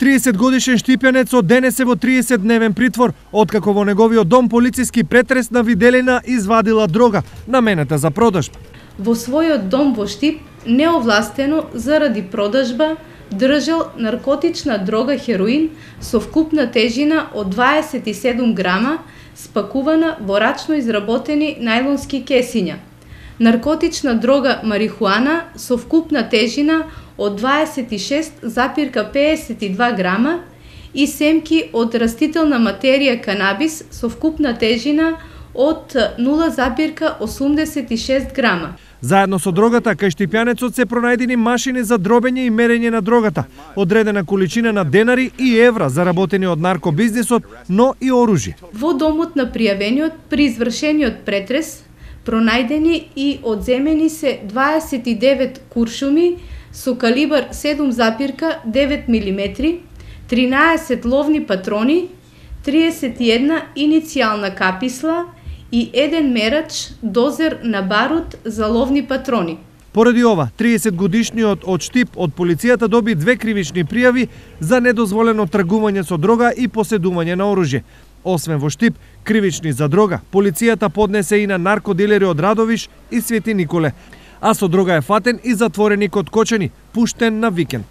30 годишен штипенец од денес е во 30 дневен притвор, откако во неговиот дом полициски претрес на виделина извадила дрога, наменета за продажба. Во својот дом во Штип, неовластено заради продажба, држал наркотична дрога хероин со вкупна тежина од 27 грама, спакувана во рачно изработени најлонски кесиња. Наркотична дрога марихуана со вкупна тежина од 26,52 грама и семки од растителна материја канабис со вкупна тежина од 0,86 грама. Заедно со дрогата, кај штипјанецот се пронајдени машини за дробење и мерење на дрогата, одредена количина на денари и евра заработени од наркобизнисот, но и оружје. Во домот на пријавениот при извршениот претрес пронајдени и одземени се 29 куршуми со калибар 7,9 мм, 13 ловни патрони, 31 иницијална каписла и еден мерач дозер на барут за ловни патрони. Поради ова, 30 годишниот од Штип од полицијата доби две кривични пријави за недозволено тргување со дрога и поседување на оружје. Освен во Штип, кривични за дрога, полицијата поднесе и на наркодилери од Радовиш и Свети Николе, а со дрога е фатен и затвореникот Кочени, пуштен на викенд.